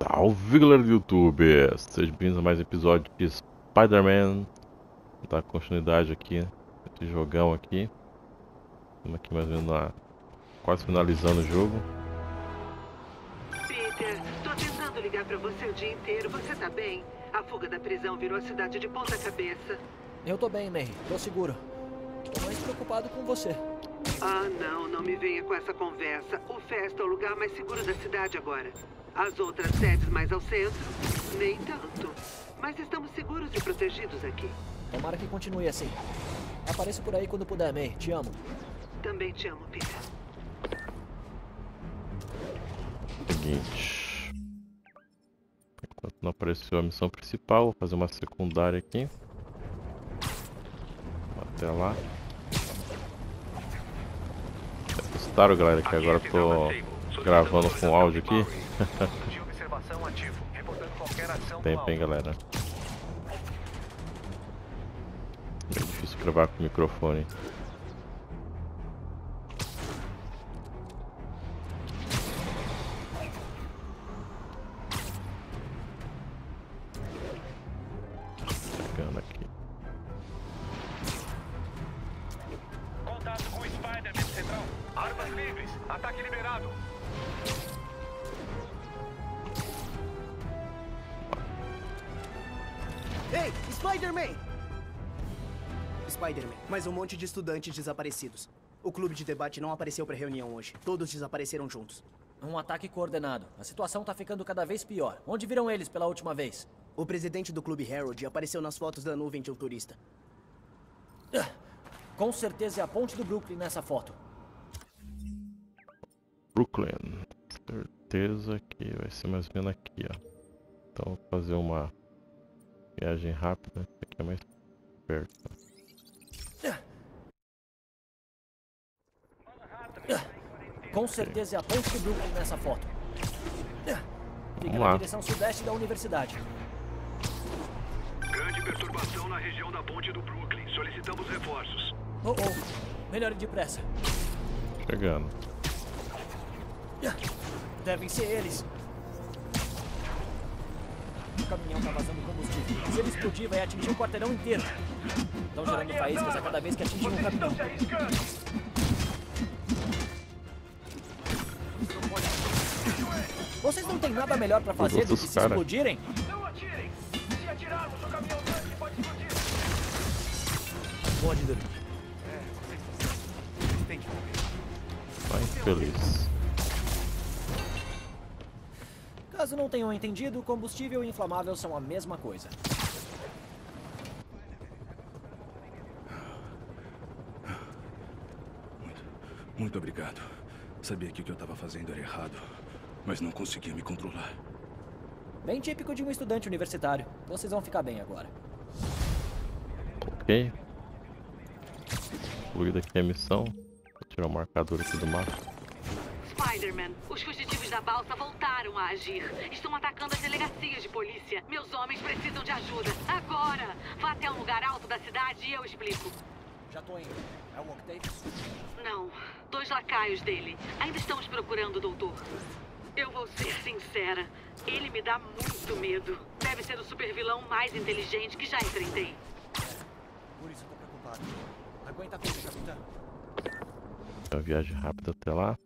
Salve galera do YouTube! Sejam bem-vindos a mais um episódio de Spider-Man. Vou dar continuidade aqui, esse jogão aqui. Estamos aqui mais ou menos na... quase finalizando o jogo. Peter, tô tentando ligar pra você o dia inteiro. Você tá bem? A fuga da prisão virou a cidade de ponta cabeça. Eu tô bem, May. Tô seguro. Mais preocupado com você. Ah, não, não me venha com essa conversa. O Festa é o lugar mais seguro da cidade agora. As outras sedes mais ao centro, nem tanto. Mas estamos seguros e protegidos aqui. Tomara que continue assim. Apareça por aí quando puder, May. Te amo. Também te amo, Peter. Seguinte. Enquanto não apareceu a missão principal, vou fazer uma secundária aqui. Até lá. Assustaram, galera, que agora eu tô gravando com áudio aqui. Tempo, hein, galera. É difícil gravar com o microfone. Ei, Spider-Man! Spider-Man, mais um monte de estudantes desaparecidos. O clube de debate não apareceu pra reunião hoje. Todos desapareceram juntos. Um ataque coordenado. A situação tá ficando cada vez pior. Onde viram eles pela última vez? O presidente do clube Harold apareceu nas fotos da nuvem de um turista. Ah, Com certeza é a ponte do Brooklyn nessa foto. Brooklyn. Certeza que vai ser mais ou menos aqui, ó. Então vou fazer uma viagem rápida. Esse aqui é mais perto. Com certeza é a ponte do Brooklyn nessa foto. Fica Vamos na lá. direção sudeste da universidade. Grande perturbação na região da ponte do Brooklyn. Solicitamos reforços. Oh, oh. Melhor ir depressa. Chegando. Devem ser eles. O caminhão tá vazando combustível. Se ele explodir, vai atingir o quarteirão inteiro. Estão gerando faíscas a cada vez que atingem um caminhão. se arriscando. Vocês não têm nada melhor pra fazer do que se cara. explodirem? Não atirem. Se atirarmos, o caminhão grande pode explodir. Pode, Duro. Tem que morrer. Tá infeliz. Caso não tenham entendido, combustível e inflamável são a mesma coisa. Muito, muito obrigado. Sabia que o que eu estava fazendo era errado, mas não conseguia me controlar. Bem típico de um estudante universitário. Vocês vão ficar bem agora. Ok. Fluida aqui a missão. Vou tirar o marcador aqui do mapa. Spider-Man, os fugitivos da balsa voltaram a agir. Estão atacando as delegacias de polícia. Meus homens precisam de ajuda. Agora! Vá até um lugar alto da cidade e eu explico. Já tô indo. É o Octave? Não, dois lacaios dele. Ainda estamos procurando o doutor. Eu vou ser sincera. Ele me dá muito medo. Deve ser o supervilão mais inteligente que já enfrentei. Por isso eu tô preocupado. Aguenta tudo, capitão. Uma viagem rápida até lá.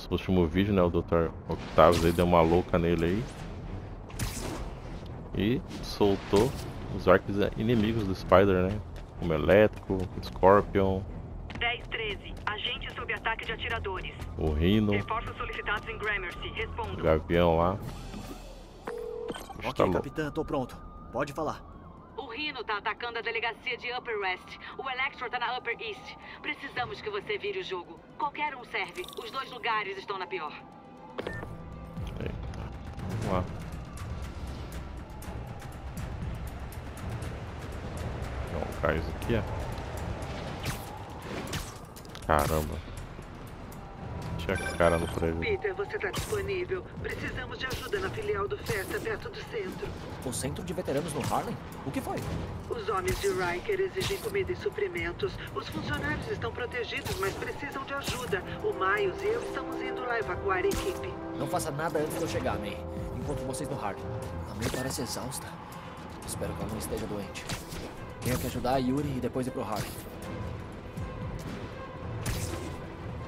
Nosso último vídeo, né? O Dr. Octavius aí deu uma louca nele aí. E soltou os arcos inimigos do Spider, né? Como Elétrico, Scorpion, 10-13, agente sob ataque de atiradores. o Rhino, Reforços solicitados em Gramercy. o Respondo. Gavião lá. Bicho Ok, tá capitã, tô pronto. Pode falar. O Rhino tá atacando a delegacia de Upper West. O Electro tá na Upper East. Precisamos que você vire o jogo. Qualquer um serve. Os dois lugares estão na pior. Eita. Vamos lá. Não. locais aqui, ó. Caramba. Tinha cara no prédio. Peter, você tá disponível? Precisamos de ajuda na filial do Festa, perto do centro. O centro de veteranos no Harlem? O que foi? Os homens de Riker exigem comida e suprimentos. Os funcionários estão protegidos, mas precisam de ajuda. O Miles e eu estamos indo lá evacuar a equipe. Não faça nada antes de eu chegar, May. Encontro vocês no Harlem. A May parece exausta. Espero que ela não esteja doente. Tenho que ajudar a Yuri e depois ir pro Harlem.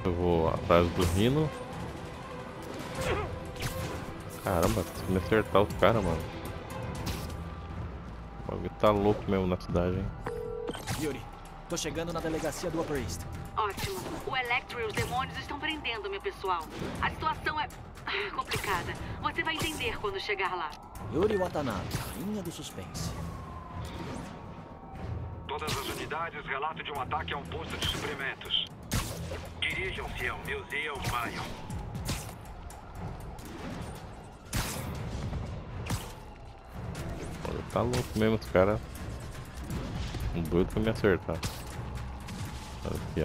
Eu vou atrás do Rino. Caramba, se me acertar os caras, mano. O bagulho tá louco mesmo na cidade, hein? Yuri, tô chegando na delegacia do Upper East. Ótimo. O Electro e os demônios estão prendendo meu pessoal. A situação é complicada. Você vai entender quando chegar lá. Yuri Watanabe, rainha do suspense. Todas as unidades, relato de um ataque a um posto de suprimentos. Dirijam-se ao Museu Maio. Tá louco mesmo os caras. Um doido pra me acertar. Olha aqui,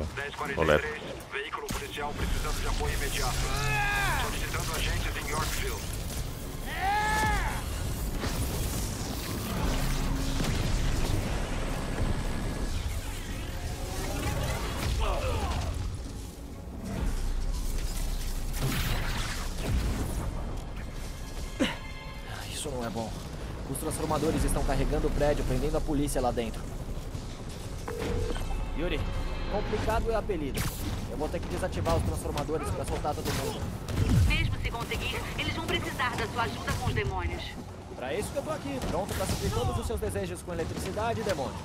ó. Olé. 1043, veículo policial precisando de apoio imediato. Solicitando agentes em Yorkville. Não é bom. Os transformadores estão carregando o prédio, prendendo a polícia lá dentro. Yuri, complicado é apelido. Eu vou ter que desativar os transformadores pra soltar todo mundo. Mesmo se conseguir, eles vão precisar da sua ajuda com os demônios. Pra isso que eu tô aqui, pronto pra suprir todos os seus desejos com eletricidade e demônios.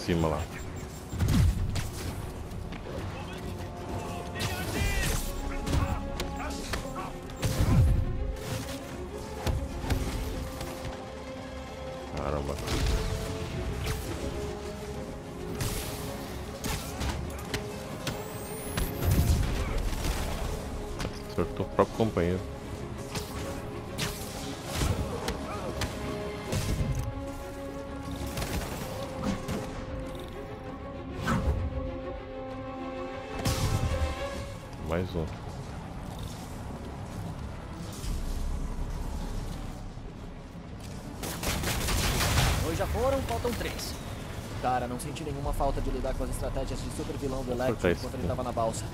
Cima lá. Caramba. Acertou o próprio companheiro. Senti nenhuma falta de lidar com as estratégias de super vilão do Electro enquanto ele aqui. tava na balsa.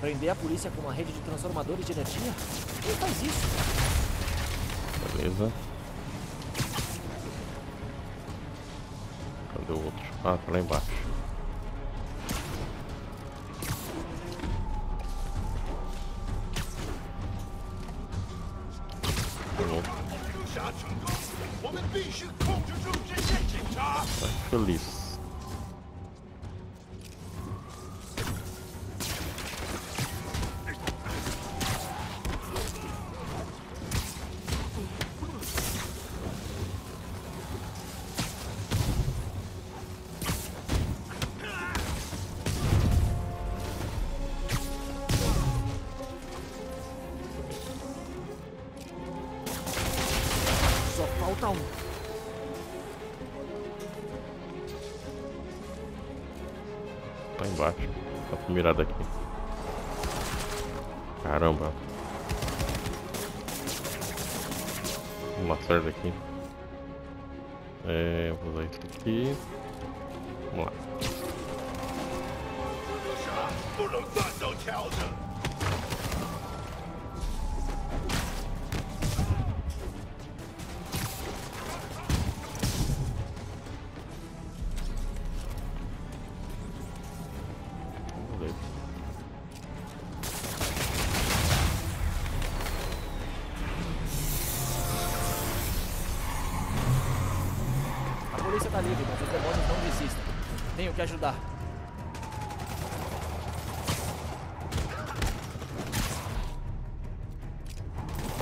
Prender a polícia com uma rede de transformadores de energia? Quem faz isso? Beleza. Cadê o outro? Ah, tá lá embaixo. Tá feliz. Tá com mirada aqui. Caramba. Uma cerda aqui. É, vou usar isso aqui. Vamos lá.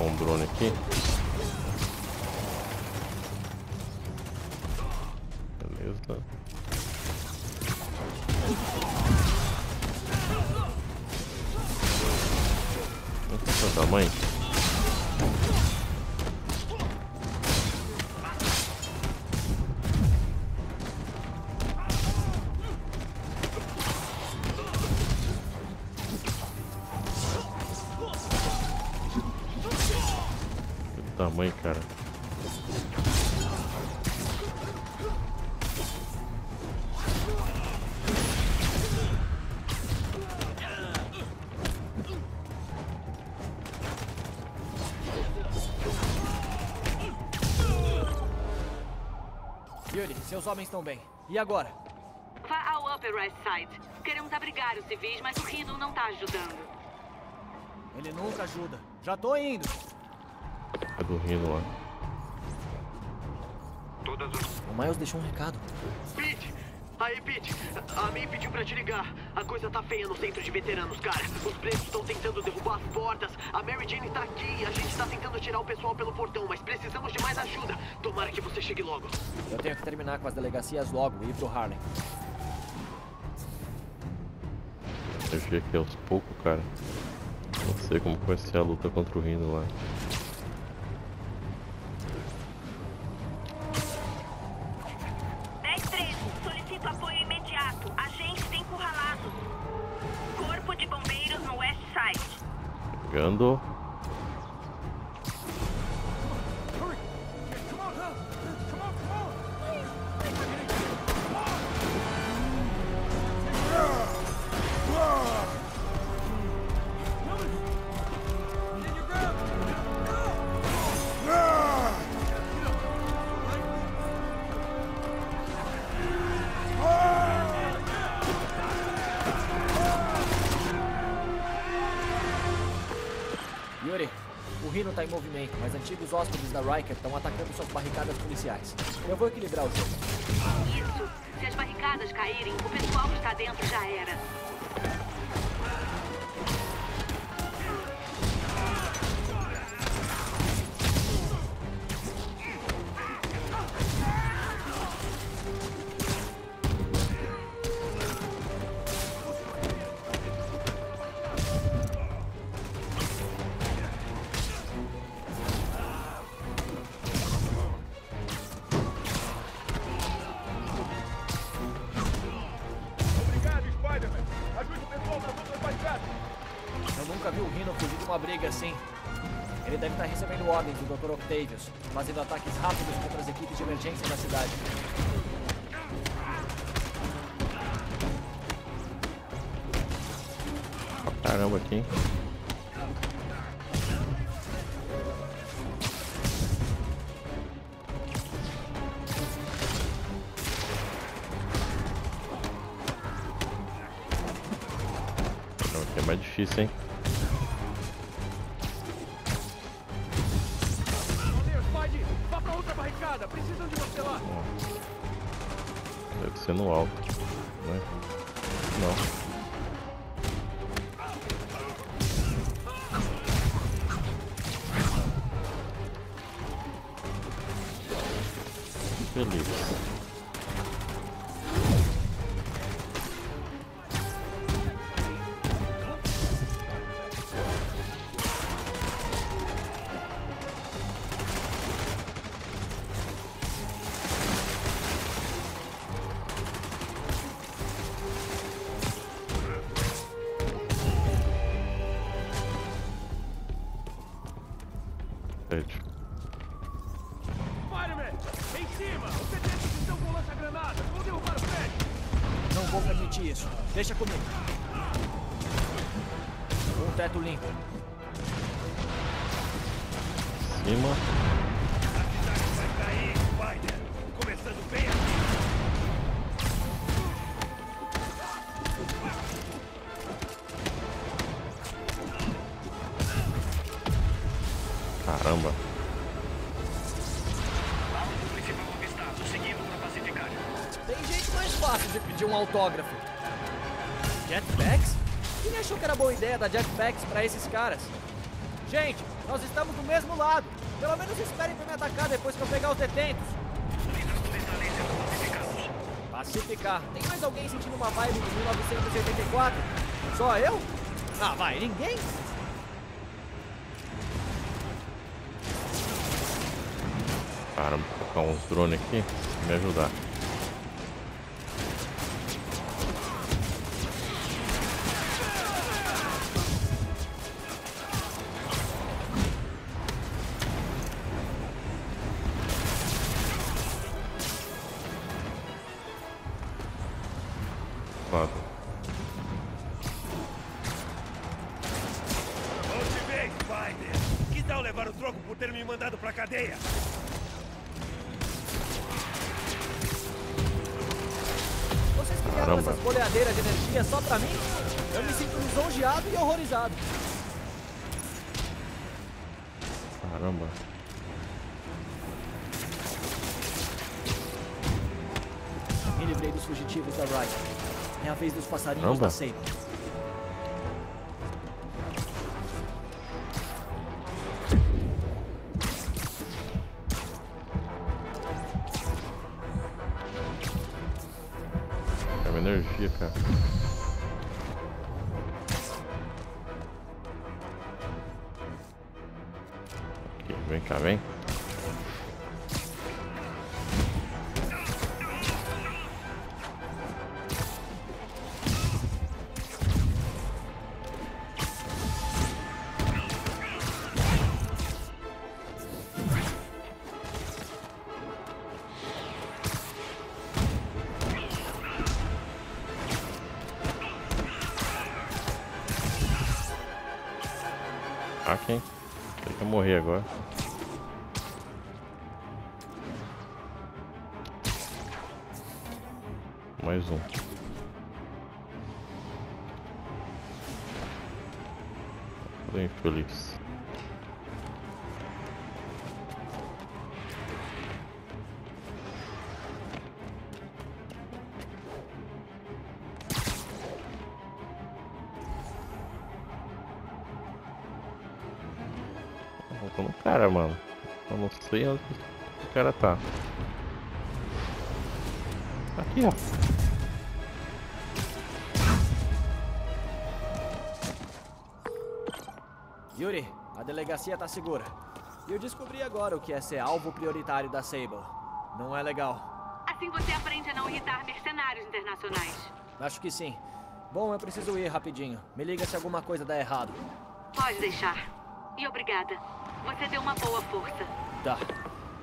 Um drone Bruno aqui. É Beleza. Não tem tamanho. Yuri, seus homens estão bem. E agora? Vá ao Upper West Side. Queremos abrigar os civis, mas o Rhino não tá ajudando. Ele nunca ajuda. Já tô indo. É do lá. Todas as. O Miles deixou um recado. Pete! Aí, Pete, a May pediu pra te ligar. A coisa tá feia no centro de veteranos, cara. Os pretos estão tentando derrubar as portas. A Mary Jane tá aqui e a gente tá tentando tirar o pessoal pelo portão, mas precisamos de mais ajuda. Tomara que você chegue logo. Eu tenho que terminar com as delegacias logo e ir pro Harlem. Eu cheguei aqui aos poucos, cara. Não sei como vai ser a luta contra o Rino lá. Chegando. Hóspedes da Riker estão atacando suas barricadas policiais. Eu vou equilibrar o jogo. Isso. Se as barricadas caírem, o pessoal que está dentro já era. Briga assim. Ele deve estar recebendo ordens do Dr. Octavius, fazendo ataques rápidos contra as equipes de emergência da cidade. Caramba aqui? Não, aqui é mais difícil, hein? Deixa comigo. Um teto limpo. Cima. Jetpacks? Quem achou que era boa ideia dar jetpacks pra esses caras? Gente, nós estamos do mesmo lado. Pelo menos esperem pra me atacar depois que eu pegar os detentos. Pacificar. Tem mais alguém sentindo uma vibe de 1984? Só eu? Ah, vai, ninguém? Caramba, vou colocar uns drones aqui. Me ajudar. Levar o troco por ter me mandado pra cadeia? Vocês criaram Caramba. essas boleadeiras de energia só pra mim? Eu me sinto lisonjeado e horrorizado. Caramba. Me livrei dos fugitivos da Riot. É a vez dos passarinhos Caramba. da Sable. Cara, mano. Eu não sei onde o cara tá. Aqui, ó. Yuri, a delegacia tá segura. E eu descobri agora o que é ser alvo prioritário da Sable. Não é legal. Assim você aprende a não irritar mercenários internacionais. Acho que sim. Bom, eu preciso ir rapidinho. Me liga se alguma coisa der errado. Pode deixar. E obrigada. Você deu uma boa força. Tá.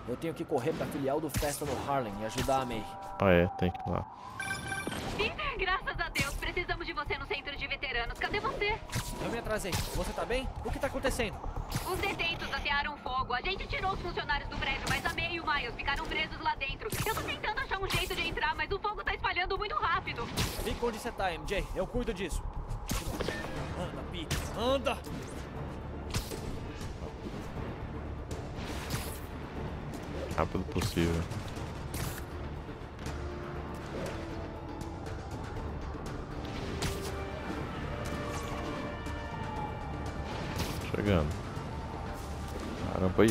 Eu tenho que correr pra filial do Festa no Harlem e ajudar a May. Ah, é, tem que ir lá. Peter, graças a Deus, precisamos de você no centro de veteranos. Cadê você? Eu me atrasei. Você tá bem? O que tá acontecendo? Os detentos atearam fogo. A gente tirou os funcionários do prédio, mas a May e o Miles ficaram presos lá dentro. Eu tô tentando achar um jeito de entrar, mas o fogo tá espalhando muito rápido. Fica onde você tá, MJ. Eu cuido disso. Anda, Peter. Anda! Rápido possível. Chegando. Caramba aí.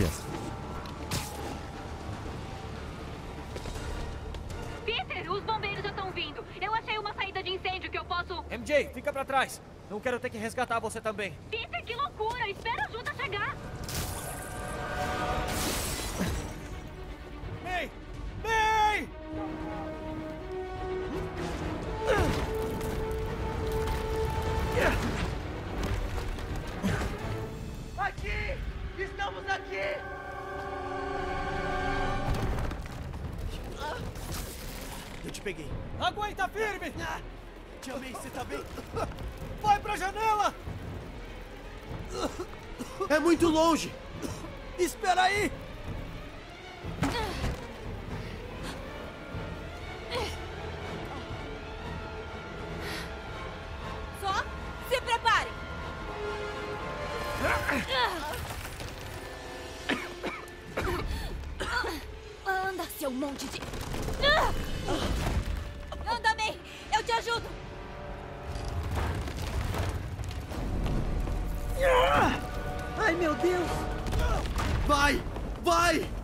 Peter, os bombeiros já estão vindo. Eu achei uma saída de incêndio que eu posso. MJ, fica pra trás. Não quero ter que resgatar você também. Peter, Firme! Te amei, você tá bem? Vai pra janela! É muito longe! Espera aí! Só se prepare. Anda, seu monte de... Anda, May! Eu te ajudo! Ai, meu Deus! Vai! Vai!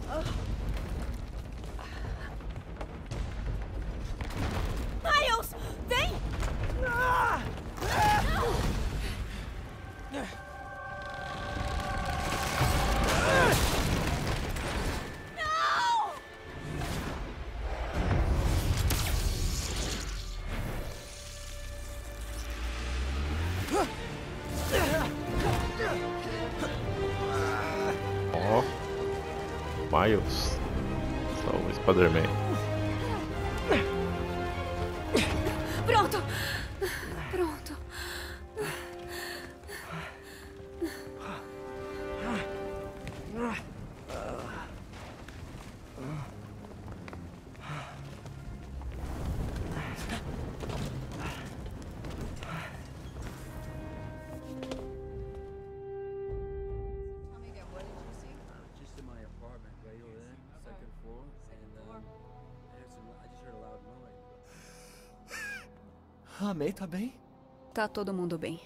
Pronto! Pronto. May tá bem? Tá todo mundo bem.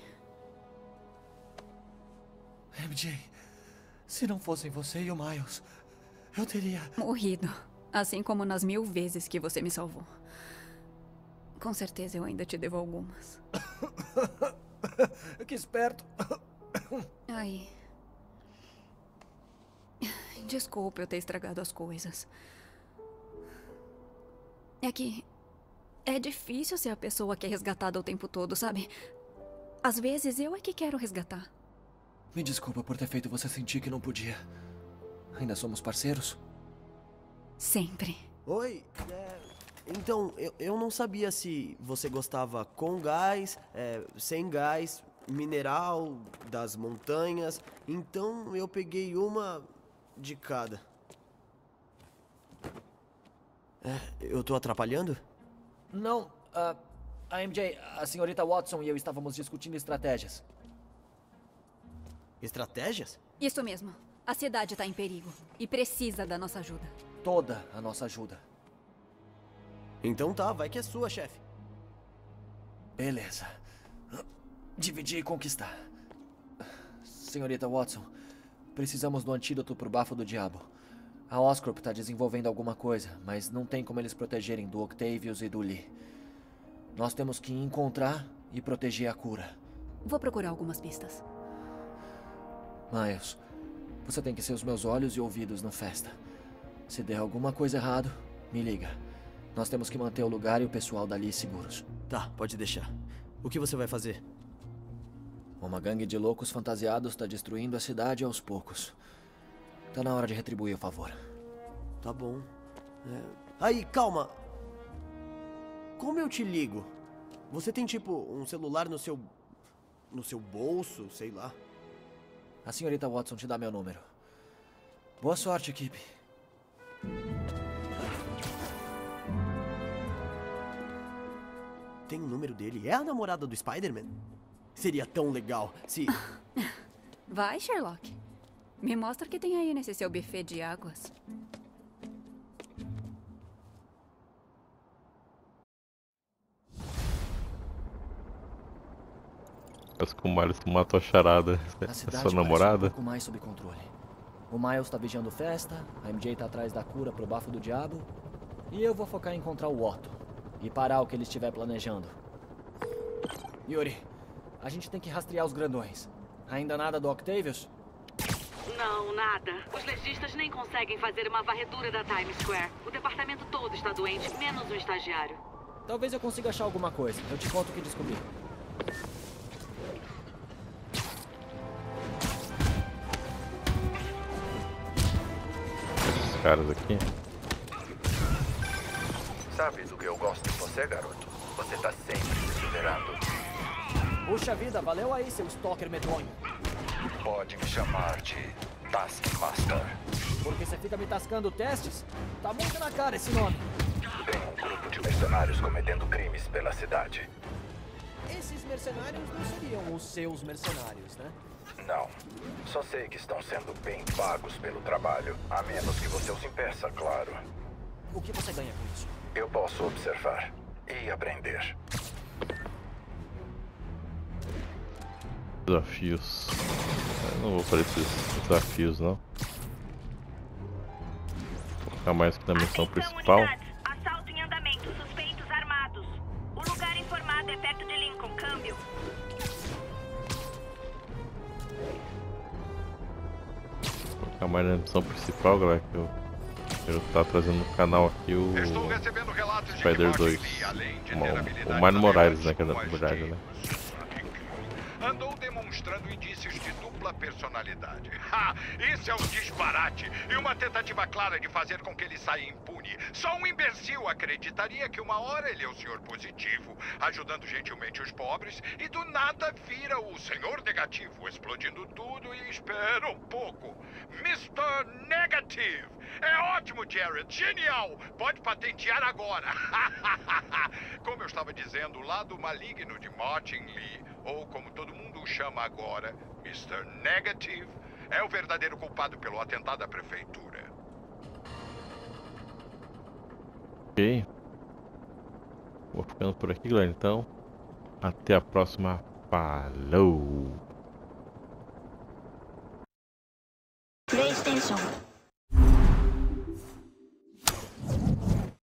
MJ, se não fossem você e o Miles, eu teria. Morrido. Assim como nas mil vezes que você me salvou. Com certeza eu ainda te devo algumas. que esperto. Ai. Desculpa eu ter estragado as coisas. É que. É difícil ser a pessoa que é resgatada o tempo todo, sabe? Às vezes eu é que quero resgatar. Me desculpa por ter feito você sentir que não podia. Ainda somos parceiros? Sempre. Oi, é, então, eu, eu não sabia se você gostava com gás, é, sem gás, mineral, das montanhas. Então eu peguei uma de cada. É, eu tô atrapalhando? Não, ah, a MJ, a senhorita Watson e eu estávamos discutindo estratégias. Estratégias? Isso mesmo. A cidade tá em perigo e precisa da nossa ajuda. Toda a nossa ajuda. Então tá, vai que é sua, chefe. Beleza. Dividir e conquistar. Senhorita Watson, precisamos do antídoto pro bafo do diabo. A Oscorp está desenvolvendo alguma coisa, mas não tem como eles protegerem do Octavius e do Lee. Nós temos que encontrar e proteger a cura. Vou procurar algumas pistas. Miles, você tem que ser os meus olhos e ouvidos no festa. Se der alguma coisa errado, me liga. Nós temos que manter o lugar e o pessoal dali seguros. Tá, pode deixar. O que você vai fazer? Uma gangue de loucos fantasiados está destruindo a cidade aos poucos. Tá na hora de retribuir o favor. Tá bom. É... Aí, calma. Como eu te ligo? Você tem tipo um celular no seu. no seu bolso, sei lá. A senhorita Watson te dá meu número. Boa sorte, equipe. Tem o número dele? É a namorada do Spider-Man? Seria tão legal se. Vai, Sherlock. Me mostra o que tem aí nesse seu buffet de águas. Parece que o Miles matou a charada. A É sua namorada? um pouco mais sob controle. O Miles tá vigiando festa, a MJ tá atrás da cura pro bafo do diabo, e eu vou focar em encontrar o Otto e parar o que ele estiver planejando. Yuri, a gente tem que rastrear os grandões. Ainda nada do Octavius? Não, nada. Os legistas nem conseguem fazer uma varredura da Times Square. O departamento todo está doente, menos o estagiário. Talvez eu consiga achar alguma coisa. Eu te conto o que descobri. Esses caras aqui. Sabe do que eu gosto de você, garoto? Você tá sempre se superando. Puxa vida, valeu aí, seu stalker medonho. Pode me chamar de Taskmaster. Porque você fica me tascando testes? Tá muito na cara esse nome. Tem um grupo de mercenários cometendo crimes pela cidade. Esses mercenários não seriam os seus mercenários, né? Não. Só sei que estão sendo bem pagos pelo trabalho. A menos que você os impeça, claro. O que você ganha com isso? Eu posso observar e aprender. Desafios. Não vou fazer esses desafios, não. Vou focar mais aqui na missão principal. Assalto em andamento, suspeitos armados. O lugar informado é perto de Lincoln, câmbio. Vou focar mais na missão principal, galera. Que eu quero estar trazendo no canal aqui o Spider 2. O, o Mário Moraes, né? Que é da verdade, né? andou demonstrando indícios de dupla personalidade. Ha! Isso é um disparate e uma tentativa clara de fazer com que ele saia impune. Só um imbecil acreditaria que uma hora ele é o senhor positivo, ajudando gentilmente os pobres, e do nada vira o senhor negativo, explodindo tudo e espera um pouco. Mr. Negative! É ótimo, Jared! Genial! Pode patentear agora! como eu estava dizendo, o lado maligno de Martin Lee, ou como todo mundo o chama agora, Mr. Negative, é o verdadeiro culpado pelo atentado à prefeitura. Ok. Vou ficando por aqui, galera. Então, até a próxima. Falou! PlayStation